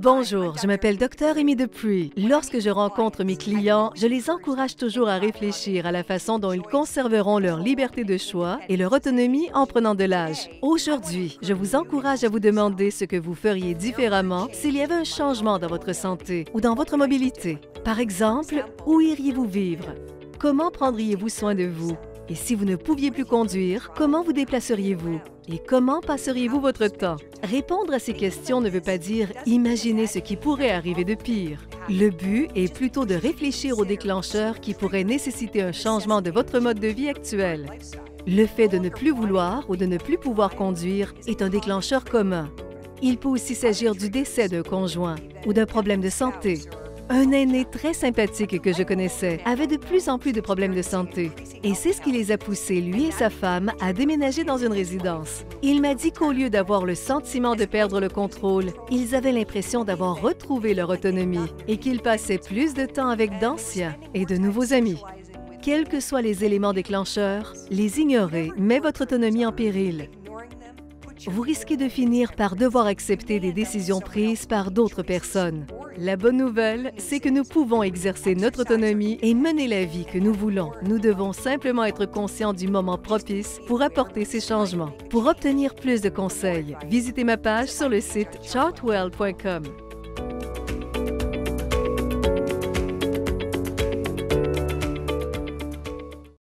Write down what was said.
Bonjour, je m'appelle Dr. Amy Dupree. Lorsque je rencontre mes clients, je les encourage toujours à réfléchir à la façon dont ils conserveront leur liberté de choix et leur autonomie en prenant de l'âge. Aujourd'hui, je vous encourage à vous demander ce que vous feriez différemment s'il y avait un changement dans votre santé ou dans votre mobilité. Par exemple, où iriez-vous vivre? Comment prendriez-vous soin de vous? Et si vous ne pouviez plus conduire, comment vous déplaceriez-vous? Et comment passeriez-vous votre temps? Répondre à ces questions ne veut pas dire imaginer ce qui pourrait arriver de pire. Le but est plutôt de réfléchir aux déclencheurs qui pourraient nécessiter un changement de votre mode de vie actuel. Le fait de ne plus vouloir ou de ne plus pouvoir conduire est un déclencheur commun. Il peut aussi s'agir du décès d'un conjoint ou d'un problème de santé. Un aîné très sympathique que je connaissais avait de plus en plus de problèmes de santé. Et c'est ce qui les a poussés, lui et sa femme, à déménager dans une résidence. Il m'a dit qu'au lieu d'avoir le sentiment de perdre le contrôle, ils avaient l'impression d'avoir retrouvé leur autonomie et qu'ils passaient plus de temps avec d'anciens et de nouveaux amis. Quels que soient les éléments déclencheurs, les ignorer met votre autonomie en péril vous risquez de finir par devoir accepter des décisions prises par d'autres personnes. La bonne nouvelle, c'est que nous pouvons exercer notre autonomie et mener la vie que nous voulons. Nous devons simplement être conscients du moment propice pour apporter ces changements. Pour obtenir plus de conseils, visitez ma page sur le site chartwell.com.